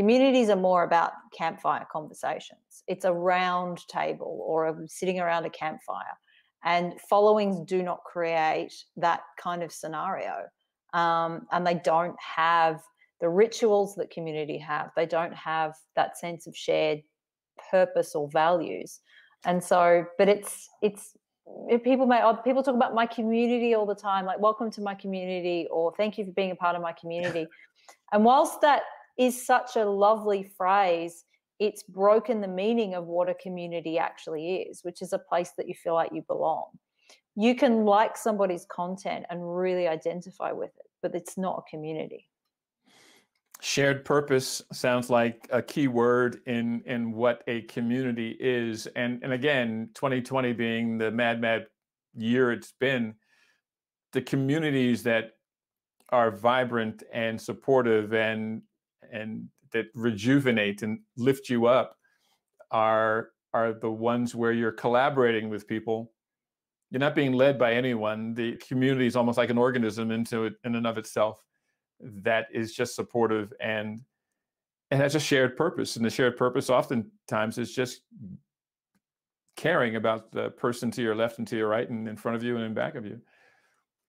Communities are more about campfire conversations. It's a round table or a, sitting around a campfire. And followings do not create that kind of scenario. Um, and they don't have the rituals that community have. They don't have that sense of shared purpose or values. And so, but it's it's people may oh, people talk about my community all the time, like welcome to my community or thank you for being a part of my community. and whilst that is such a lovely phrase, it's broken the meaning of what a community actually is, which is a place that you feel like you belong. You can like somebody's content and really identify with it, but it's not a community. Shared purpose sounds like a key word in in what a community is, and and again, 2020 being the mad mad year it's been, the communities that are vibrant and supportive and and that rejuvenate and lift you up are are the ones where you're collaborating with people. You're not being led by anyone. The community is almost like an organism into it in and of itself that is just supportive and and has a shared purpose. And the shared purpose oftentimes is just caring about the person to your left and to your right and in front of you and in back of you.